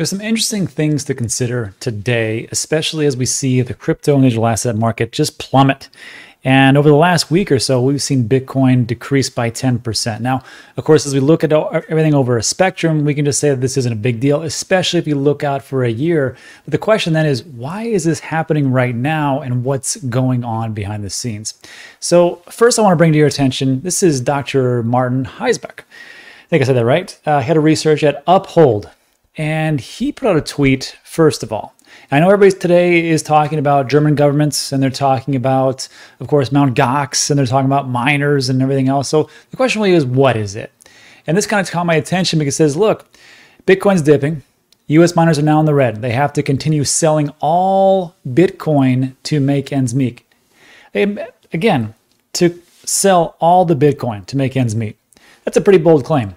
There's some interesting things to consider today, especially as we see the crypto and digital asset market just plummet. And over the last week or so, we've seen Bitcoin decrease by 10%. Now, of course, as we look at everything over a spectrum, we can just say that this isn't a big deal, especially if you look out for a year. But the question then is, why is this happening right now and what's going on behind the scenes? So, first, I want to bring to your attention this is Dr. Martin Hiesboeck. I think I said that right. Uh, head of research at Uphold and he put out a tweet, first of all. I know everybody today is talking about German governments and they're talking about, of course, Mount Gox and they're talking about miners and everything else. So the question really is, what is it? And this kind of caught my attention because it says, look, Bitcoin's dipping. US miners are now in the red. They have to continue selling all Bitcoin to make ends meet. They, again, to sell all the Bitcoin to make ends meet. That's a pretty bold claim.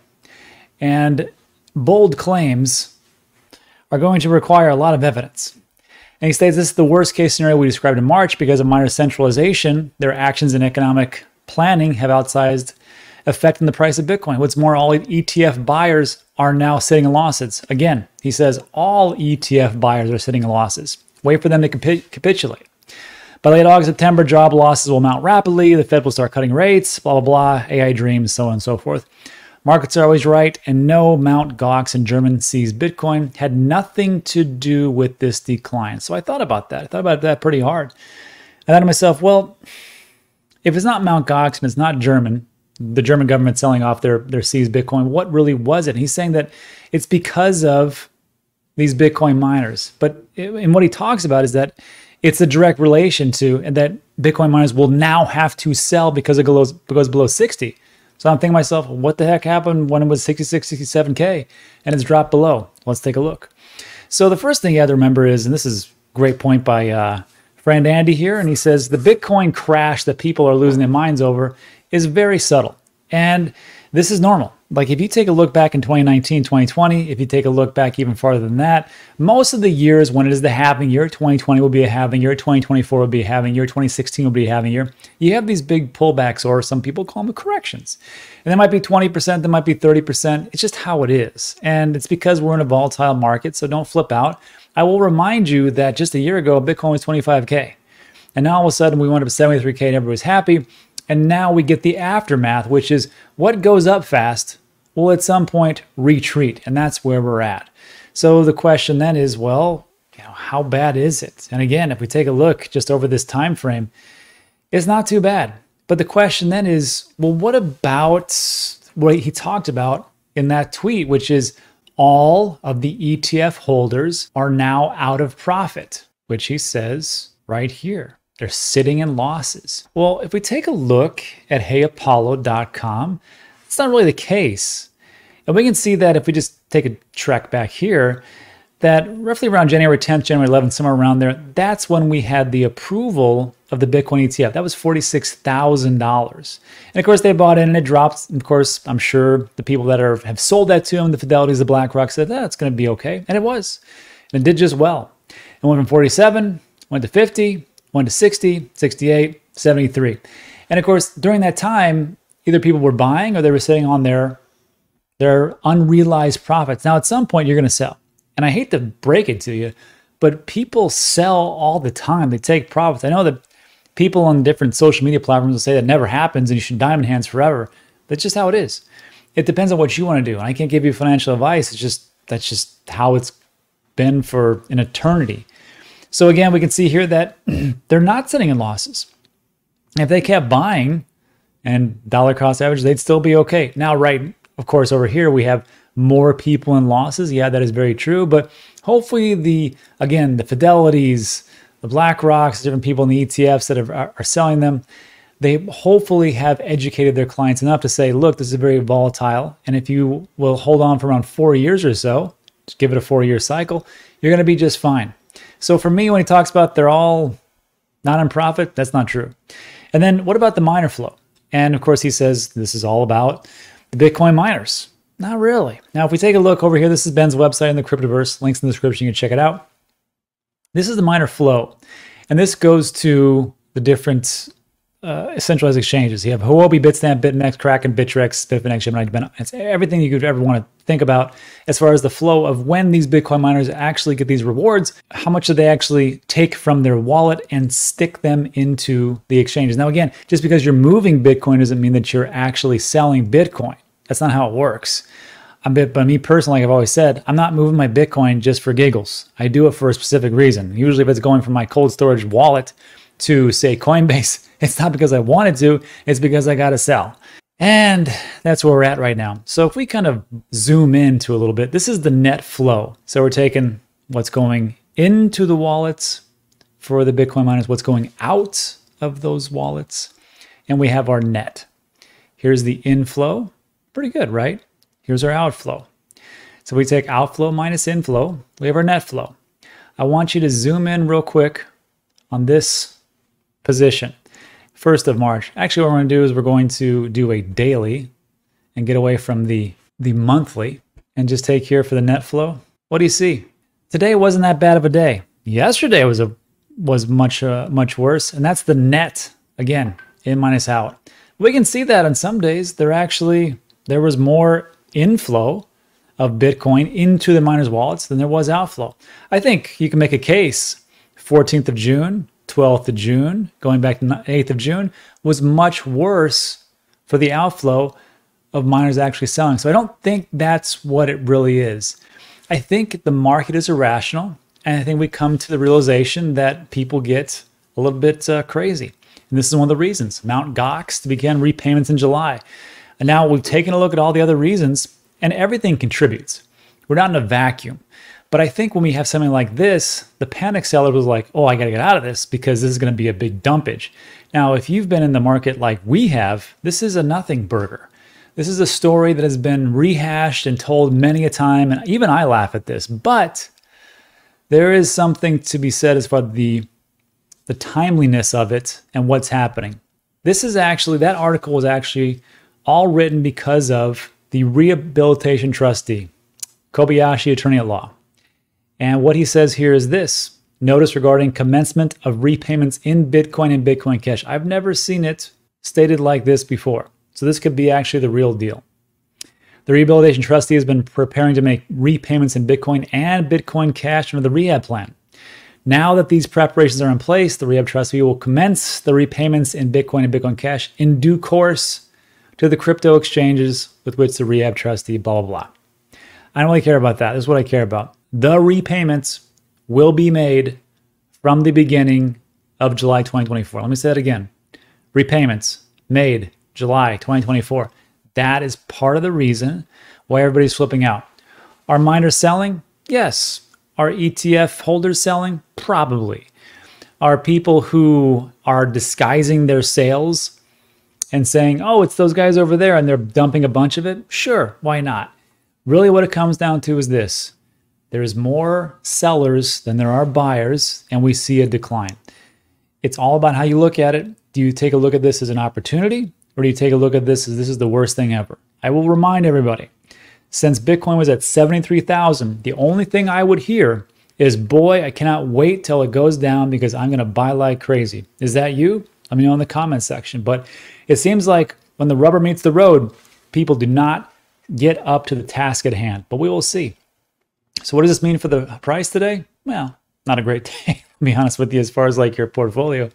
And bold claims are going to require a lot of evidence. And he states this is the worst case scenario we described in March because of miner centralization. Their actions in economic planning have outsized effect on the price of Bitcoin. What's more, all ETF buyers are now sitting in losses. Again, he says all ETF buyers are sitting in losses. Wait for them to capi- capitulate. By late August, September, job losses will mount rapidly. The Fed will start cutting rates, blah, blah, blah, AI dreams, so on and so forth. Markets are always right, and no Mount Gox and German seized Bitcoin had nothing to do with this decline. So I thought about that. I thought about that pretty hard. I thought to myself, well, if it's not Mount Gox and it's not German, the German government selling off their, their seized Bitcoin, what really was it? And he's saying that it's because of these Bitcoin miners. But and what he talks about is that it's a direct relation to and that Bitcoin miners will now have to sell because it goes, goes below 60. So I'm thinking myself, what the heck happened when it was 66, 67K and it's dropped below? Let's take a look. So the first thing you have to remember is, and this is great point by uh, friend Andy here, and he says the Bitcoin crash that people are losing their minds over is very subtle. And this is normal. Like if you take a look back in 2019, 2020, if you take a look back even farther than that, most of the years when it is the halving year, 2020 will be a halving year, 2024 will be a halving year, 2016 will be a halving year. You have these big pullbacks, or some people call them corrections. And there might be 20%, there might be 30%. It's just how it is. And it's because we're in a volatile market, so don't flip out. I will remind you that just a year ago, Bitcoin was 25K. And now all of a sudden we went up to 73K and everybody's happy. And now we get the aftermath, which is what goes up fast will at some point retreat. And that's where we're at. So the question then is, well, you know, how bad is it? And again, if we take a look just over this time frame, it's not too bad. But the question then is, well, what about what he talked about in that tweet, which is all of the ETF holders are now out of profit, which he says right here. They're sitting in losses. Well, if we take a look at heyapollo.com, it's not really the case. And we can see that if we just take a track back here, that roughly around January 10th, January 11th, somewhere around there, that's when we had the approval of the Bitcoin ETF. That was $46,000. And of course, they bought in and it dropped. Of course, I'm sure the people that are have sold that to them, the Fidelities, the BlackRock, said, that's going to be okay. And it was. And it did just well. It went from 47, went to 50, went to 60, 68, 73. And of course, during that time, either people were buying or they were sitting on their their unrealized profits. Now, at some point, you're going to sell. And I hate to break it to you, but people sell all the time. They take profits. I know that people on different social media platforms will say that never happens and you should diamond hands forever. That's just how it is. It depends on what you want to do. And I can't give you financial advice. It's just that's just how it's been for an eternity. So again, we can see here that they're not sitting in losses. If they kept buying and dollar cost average, they'd still be okay. Now, right, of course, over here we have more people in losses. Yeah, that is very true. But hopefully, the again, the Fidelities, the Black Rocks, different people in the ETFs that are, are selling them, they hopefully have educated their clients enough to say, look, this is very volatile. And if you will hold on for around four years or so, just give it a four year cycle, you're going to be just fine. So for me, when he talks about they're all not in profit, that's not true. And then what about the miner flow? And of course, he says this is all about the Bitcoin miners. Not really. Now, if we take a look over here, this is Ben's website in the Cryptoverse. Links in the description. You can check it out. This is the miner flow. And this goes to the different uh, centralized exchanges. You have Huobi, Bitstamp, BitMEX, Kraken, Bittrex, Bitfinex, Gemini, It's everything you could ever want to think about as far as the flow of when these Bitcoin miners actually get these rewards. How much do they actually take from their wallet and stick them into the exchanges? Now, again, just because you're moving Bitcoin doesn't mean that you're actually selling Bitcoin. That's not how it works. Bit, but me personally, like I've always said, I'm not moving my Bitcoin just for giggles. I do it for a specific reason. Usually, if it's going from my cold storage wallet to say Coinbase, it's not because I wanted to, it's because I got to sell. And that's where we're at right now. So if we kind of zoom into a little bit, this is the net flow. So we're taking what's going into the wallets for the Bitcoin miners, what's going out of those wallets, and we have our net. Here's the inflow. Pretty good, right? Here's our outflow. So we take outflow minus inflow, we have our net flow. I want you to zoom in real quick on this position. 1st of March. Actually, what we're going to do is we're going to do a daily and get away from the, the monthly and just take here for the net flow. What do you see? Today wasn't that bad of a day. Yesterday was a was much uh, much worse, and that's the net again in minus out. We can see that on some days there actually there was more inflow of Bitcoin into the miners' wallets than there was outflow. I think you can make a case 14th of June 12th of June, going back to 8th of June, was much worse for the outflow of miners actually selling. So I don't think that's what it really is. I think the market is irrational. And I think we come to the realization that people get a little bit uh, crazy. And this is one of the reasons. Mount Gox to begin repayments in July. And now we've taken a look at all the other reasons, and everything contributes. We're not in a vacuum. But I think when we have something like this, the panic seller was like, oh, I got to get out of this because this is going to be a big dumpage. Now, if you've been in the market like we have, this is a nothing burger. This is a story that has been rehashed and told many a time, and even I laugh at this. But there is something to be said as far as the the timeliness of it and what's happening. This is actually that article was actually all written because of the rehabilitation trustee, Kobayashi attorney at law. And what he says here is this notice regarding commencement of repayments in Bitcoin and Bitcoin Cash. I've never seen it stated like this before. So this could be actually the real deal. The Rehabilitation Trustee has been preparing to make repayments in Bitcoin and Bitcoin Cash under the rehab plan. Now that these preparations are in place, the Rehab Trustee will commence the repayments in Bitcoin and Bitcoin Cash in due course to the crypto exchanges with which the Rehab Trustee, blah, blah, blah. I don't really care about that. This is what I care about the repayments will be made from the beginning of July 2024. Let me say that again. Repayments made July 2024. That is part of the reason why everybody's flipping out. Are miners selling? Yes. Are ETF holders selling? Probably. Are people who are disguising their sales and saying, oh, it's those guys over there and they're dumping a bunch of it? Sure, why not? Really, what it comes down to is this there's more sellers than there are buyers, and we see a decline. It's all about how you look at it. Do you take a look at this as an opportunity, or do you take a look at this as this is the worst thing ever? I will remind everybody since Bitcoin was at 73,000, the only thing I would hear is, boy, I cannot wait till it goes down because I'm going to buy like crazy. Is that you? Let me know in the comment section. But it seems like when the rubber meets the road, people do not get up to the task at hand. But we will see. So what does this mean for the price today? Well, not a great day, to be honest with you, as far as like your portfolio.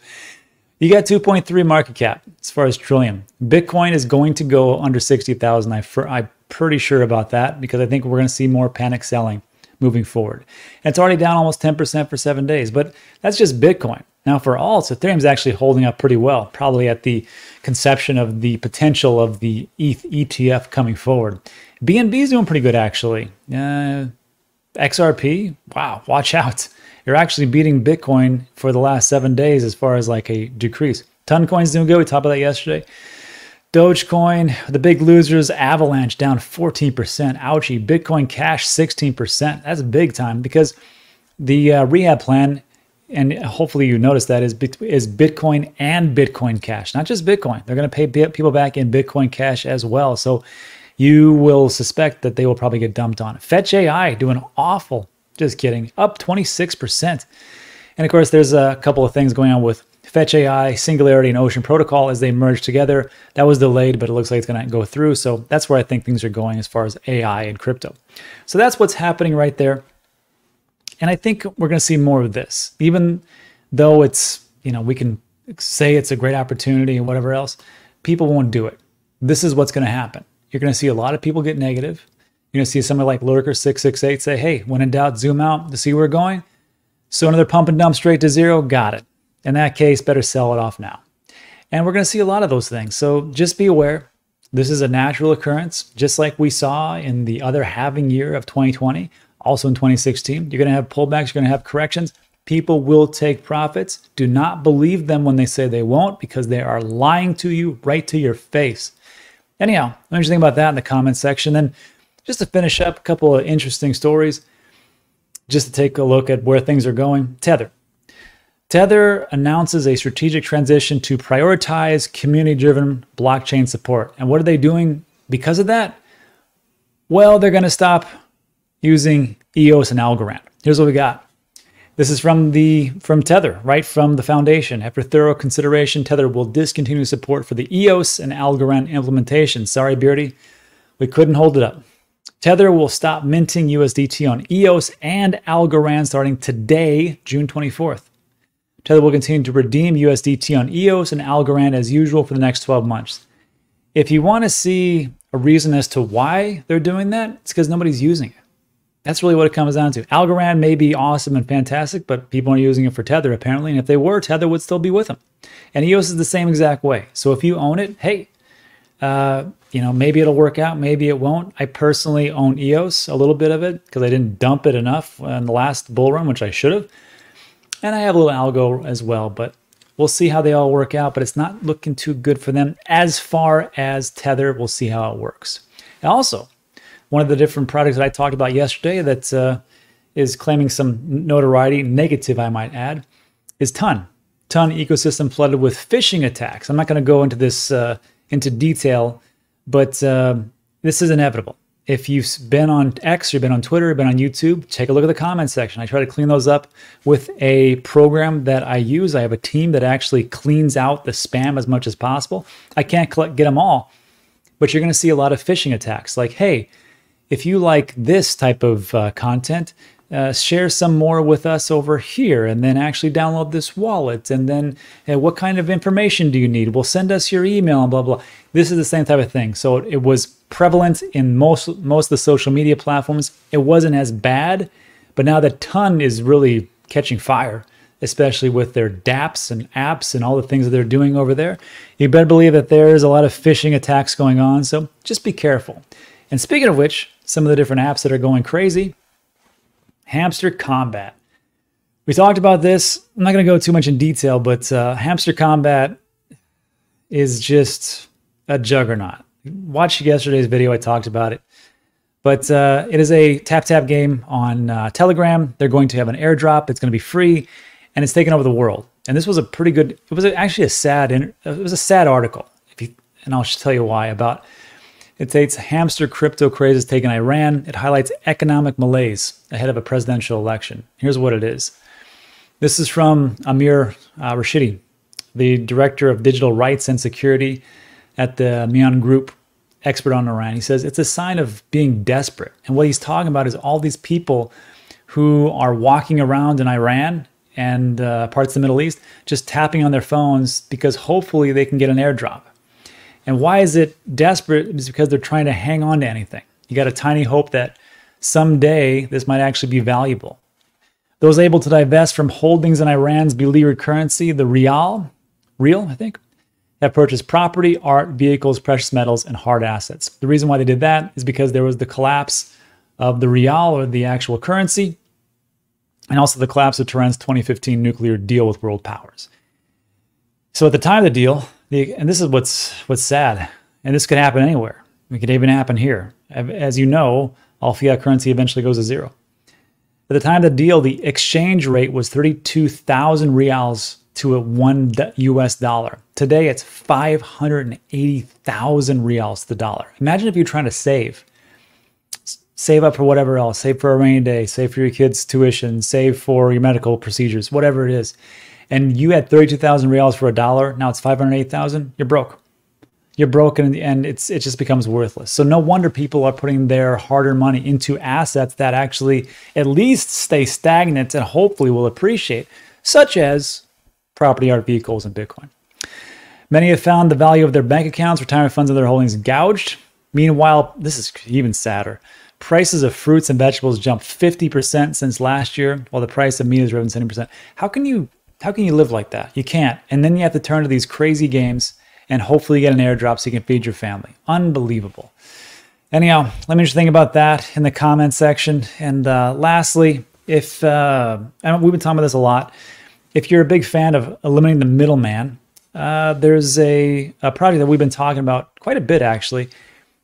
You got 2.3 market cap as far as trillion. Bitcoin is going to go under 60,000. I'm pretty sure about that because I think we're going to see more panic selling moving forward. And it's already down almost 10% for seven days, but that's just Bitcoin. Now for alts, Ethereum's actually holding up pretty well, probably at the conception of the potential of the ETH ETF coming forward. BNB is doing pretty good actually. Uh, XRP, wow, watch out. You're actually beating Bitcoin for the last seven days as far as like a decrease. Toncoin's doing good. We talked about that yesterday. Dogecoin, the big losers, Avalanche down 14%. Ouchie. Bitcoin Cash 16%. That's big time because the uh, rehab plan, and hopefully you noticed that, is, is Bitcoin and Bitcoin Cash, not just Bitcoin. They're going to pay people back in Bitcoin Cash as well. So you will suspect that they will probably get dumped on. Fetch AI doing awful. Just kidding. Up 26%. And of course, there's a couple of things going on with Fetch AI, Singularity, and Ocean Protocol as they merge together. That was delayed, but it looks like it's going to go through. So that's where I think things are going as far as AI and crypto. So that's what's happening right there. And I think we're going to see more of this, even though it's, you know, we can say it's a great opportunity and whatever else, people won't do it. This is what's going to happen. You're going to see a lot of people get negative. You're going to see somebody like Lurker668 say, hey, when in doubt, zoom out to see where we're going. So another pump and dump straight to zero, got it. In that case, better sell it off now. And we're going to see a lot of those things. So just be aware. This is a natural occurrence, just like we saw in the other halving year of 2020, also in 2016. You're going to have pullbacks, you're going to have corrections. People will take profits. Do not believe them when they say they won't because they are lying to you right to your face. Anyhow, what do you think about that in the comments section? And just to finish up, a couple of interesting stories, just to take a look at where things are going. Tether. Tether announces a strategic transition to prioritize community driven blockchain support. And what are they doing because of that? Well, they're going to stop using EOS and Algorand. Here's what we got. This is from the from Tether, right from the foundation. After thorough consideration, Tether will discontinue support for the EOS and Algorand implementation. Sorry, Beardy, we couldn't hold it up. Tether will stop minting USDT on EOS and Algorand starting today, June 24th. Tether will continue to redeem USDT on EOS and Algorand as usual for the next 12 months. If you want to see a reason as to why they're doing that, it's because nobody's using it. That's really what it comes down to. Algorand may be awesome and fantastic, but people aren't using it for Tether apparently. And if they were, Tether would still be with them. And EOS is the same exact way. So if you own it, hey, uh, you know, maybe it'll work out, maybe it won't. I personally own EOS, a little bit of it, because I didn't dump it enough in the last bull run, which I should have. And I have a little algo as well, but we'll see how they all work out. But it's not looking too good for them as far as Tether. We'll see how it works. And also, one of the different products that I talked about yesterday that uh, is claiming some notoriety, negative, I might add, is Ton. Ton ecosystem flooded with phishing attacks. I'm not going to go into this uh, into detail, but uh, this is inevitable if you've been on X you've been on Twitter been on YouTube, take a look at the comment section. I try to clean those up with a program that I use. I have a team that actually cleans out the spam as much as possible. I can't collect, get them all, but you're going to see a lot of phishing attacks like, hey, if you like this type of uh, content, uh, share some more with us over here and then actually download this wallet. And then uh, what kind of information do you need? Well send us your email and blah blah. This is the same type of thing. So it was prevalent in most most of the social media platforms. It wasn't as bad but now the ton is really catching fire especially with their dapps and apps and all the things that they're doing over there. You better believe that there's a lot of phishing attacks going on. So just be careful. And speaking of which some of the different apps that are going crazy Hamster Kombat. We talked about this. I'm not going to go too much in detail, but uh, Hamster Kombat is just a juggernaut. Watch yesterday's video, I talked about it. But uh, it is a tap tap game on uh, Telegram. They're going to have an airdrop. It's going to be free, and it's taken over the world. And this was a pretty good. It was actually a sad. It was a sad article. If you, and I'll just tell you why about it states hamster crypto craze has taken Iran. It highlights economic malaise ahead of a presidential election. Here's what it is. This is from Amir uh, Rashidi, the director of digital rights and security at the Miaan Group, expert on Iran. He says it's a sign of being desperate. And what he's talking about is all these people who are walking around in Iran and uh, parts of the Middle East just tapping on their phones because hopefully they can get an airdrop. And why is it desperate? Is because they're trying to hang on to anything. You got a tiny hope that someday this might actually be valuable. Those able to divest from holdings in Iran's beleaguered currency, the rial, real, I think, have purchased property, art, vehicles, precious metals, and hard assets. The reason why they did that is because there was the collapse of the rial or the actual currency, and also the collapse of Tehran's 2015 nuclear deal with world powers. So at the time of the deal, the, and this is what's what's sad, and this could happen anywhere. It could even happen here. As you know, all fiat currency eventually goes to zero. At the time of the deal, the exchange rate was 32,000 reals to a one US dollar. Today, it's 580,000 reals to the dollar. Imagine if you're trying to save. Save up for whatever else, save for a rainy day, save for your kids' tuition, save for your medical procedures, whatever it is and you had 32,000 reals for a dollar, now it's 508,000, you're broke. You're broken and it's it just becomes worthless. So no wonder people are putting their hard-earned money into assets that actually at least stay stagnant and hopefully will appreciate, such as property art vehicles and Bitcoin. Many have found the value of their bank accounts, retirement funds, and their holdings gouged. Meanwhile, this is even sadder. Prices of fruits and vegetables jumped 50% since last year, while the price of meat has risen 70%. How can you how can you live like that? You can't. And then you have to turn to these crazy games and hopefully get an airdrop so you can feed your family. Unbelievable. Anyhow, let me just think about that in the comment section. And uh, lastly, if uh, we've been talking about this a lot, if you're a big fan of eliminating the middleman, uh, there's a, a project that we've been talking about quite a bit actually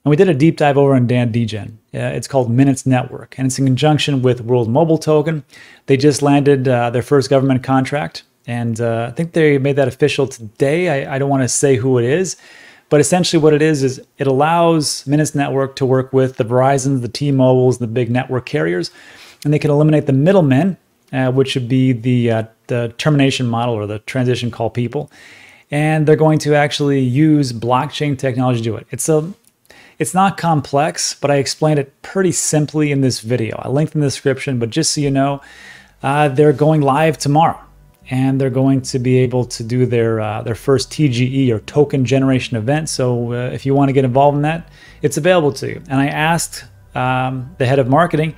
and we did a deep dive over on Dan Degen. Uh, it's called Minutes Network, and it's in conjunction with World Mobile Token. They just landed uh, their first government contract, and uh, I think they made that official today. I, I don't want to say who it is, but essentially what it is is it allows Minutes Network to work with the Verizons, the T-Mobiles, the big network carriers, and they can eliminate the middlemen, uh, which would be the uh, the termination model or the transition call people and they're going to actually use blockchain technology to do it. It's a it's not complex, but I explained it pretty simply in this video. I linked in the description, but just so you know, uh, they're going live tomorrow and they're going to be able to do their uh, their first TGE or token generation event. So uh, if you want to get involved in that, it's available to you. And I asked um, the head of marketing,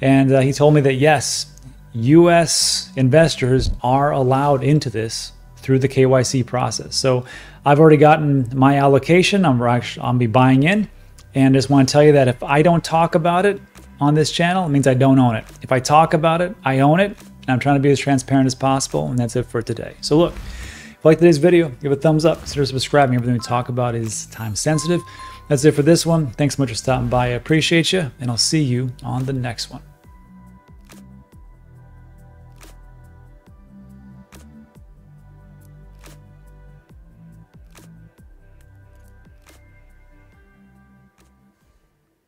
and uh, he told me that yes, U.S. investors are allowed into this through the KYC process. So I've already gotten my allocation. I'm actually I'll be buying in, and just want to tell you that if I don't talk about it on this channel, it means I don't own it. If I talk about it, I own it. And I'm trying to be as transparent as possible, and that's it for today. So look, if you like today's video, give it a thumbs up. Consider subscribing. Everything we talk about is time sensitive. That's it for this one. Thanks so much for stopping by. I appreciate you, and I'll see you on the next one.